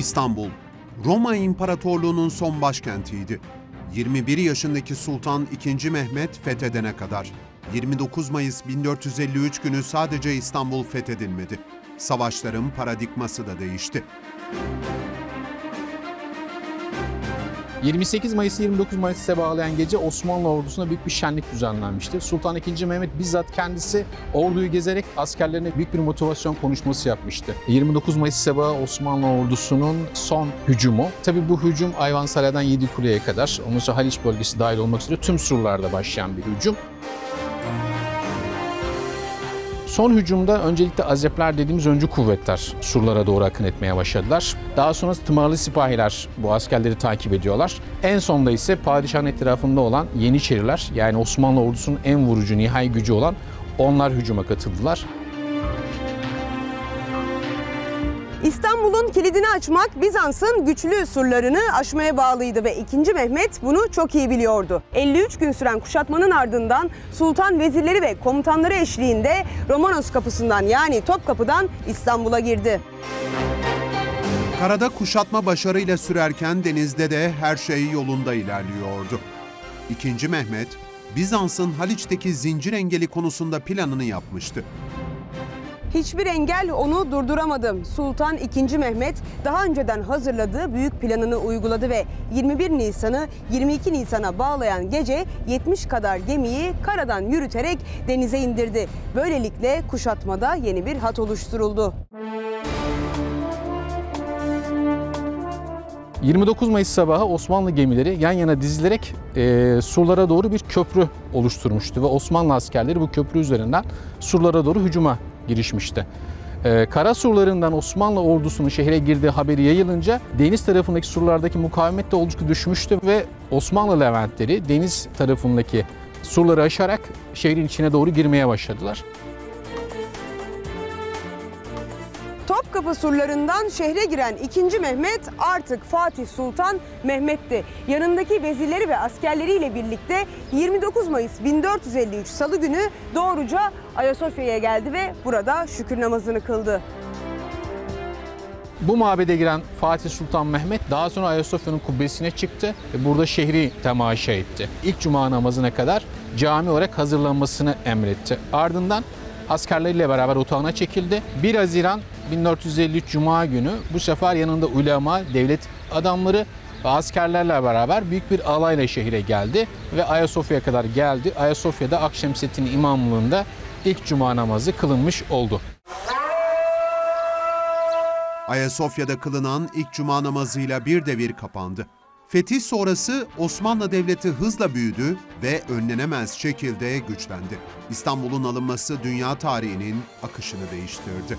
İstanbul, Roma İmparatorluğu'nun son başkentiydi. 21 yaşındaki Sultan II. Mehmet fethedene kadar. 29 Mayıs 1453 günü sadece İstanbul fethedilmedi. Savaşların paradigması da değişti. 28 Mayıs 29 Mayıs'a bağlayan gece Osmanlı ordusuna büyük bir şenlik düzenlenmişti. Sultan II. Mehmet bizzat kendisi orduyu gezerek askerlerine büyük bir motivasyon konuşması yapmıştı. 29 Mayıs sabahı Osmanlı ordusunun son hücumu. Tabii bu hücum Ayvansaray'dan Yedikule'ye kadar, ondan sonra Haliç bölgesi dahil olmak üzere tüm surlarda başlayan bir hücum. Son hücumda öncelikle Azepler dediğimiz öncü kuvvetler surlara doğru akın etmeye başladılar. Daha sonra tımarlı sipahiler bu askerleri takip ediyorlar. En sonda ise padişahın etrafında olan Yeniçeriler yani Osmanlı ordusunun en vurucu nihai gücü olan onlar hücuma katıldılar. İstanbul'un kilidini açmak Bizans'ın güçlü surlarını aşmaya bağlıydı ve 2. Mehmet bunu çok iyi biliyordu. 53 gün süren kuşatmanın ardından sultan vezirleri ve komutanları eşliğinde Romanos kapısından yani Topkapı'dan İstanbul'a girdi. Karada kuşatma başarıyla sürerken denizde de her şey yolunda ilerliyordu. İkinci Mehmet, Bizans'ın Haliç'teki zincir engeli konusunda planını yapmıştı. Hiçbir engel onu durduramadı. Sultan II. Mehmet daha önceden hazırladığı büyük planını uyguladı ve 21 Nisan'ı 22 Nisan'a bağlayan gece 70 kadar gemiyi karadan yürüterek denize indirdi. Böylelikle kuşatmada yeni bir hat oluşturuldu. 29 Mayıs sabahı Osmanlı gemileri yan yana dizilerek e, surlara doğru bir köprü oluşturmuştu ve Osmanlı askerleri bu köprü üzerinden surlara doğru hücuma girişmişti. E, kara surlarından Osmanlı ordusunun şehre girdiği haberi yayılınca deniz tarafındaki surlardaki mukavemet de oldukça düşmüştü ve Osmanlı Leventleri deniz tarafındaki surları aşarak şehrin içine doğru girmeye başladılar. Topkapı surlarından şehre giren 2. Mehmet artık Fatih Sultan Mehmet'ti. Yanındaki vezirleri ve askerleriyle birlikte 29 Mayıs 1453 Salı günü doğruca Ayasofya'ya geldi ve burada şükür namazını kıldı. Bu mabede giren Fatih Sultan Mehmet daha sonra Ayasofya'nın kubbesine çıktı ve burada şehri temaşa etti. İlk cuma namazına kadar cami olarak hazırlanmasını emretti. Ardından askerleriyle beraber otağına çekildi. 1 Haziran 1453 Cuma günü bu sefer yanında ulema, devlet adamları ve askerlerle beraber büyük bir alayla şehre geldi ve Ayasofya'ya kadar geldi. Ayasofya'da Akşemseddin imamlığında ilk cuma namazı kılınmış oldu. Ayasofya'da kılınan ilk cuma namazıyla bir devir kapandı. Fetih sonrası Osmanlı Devleti hızla büyüdü ve önlenemez şekilde güçlendi. İstanbul'un alınması dünya tarihinin akışını değiştirdi.